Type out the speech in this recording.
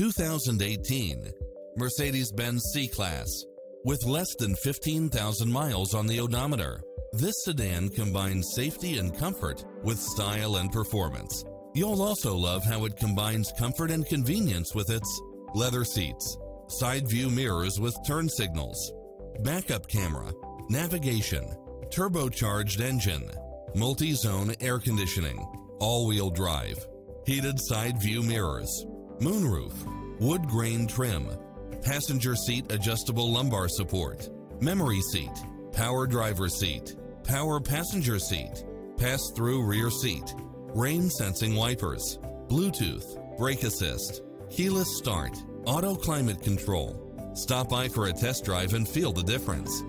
2018 Mercedes-Benz C-Class with less than 15,000 miles on the odometer. This sedan combines safety and comfort with style and performance. You'll also love how it combines comfort and convenience with its leather seats, side view mirrors with turn signals, backup camera, navigation, turbocharged engine, multi-zone air conditioning, all-wheel drive, heated side view mirrors, moonroof, wood grain trim, passenger seat adjustable lumbar support, memory seat, power driver seat, power passenger seat, pass-through rear seat, rain sensing wipers, Bluetooth, brake assist, keyless start, auto climate control. Stop by for a test drive and feel the difference.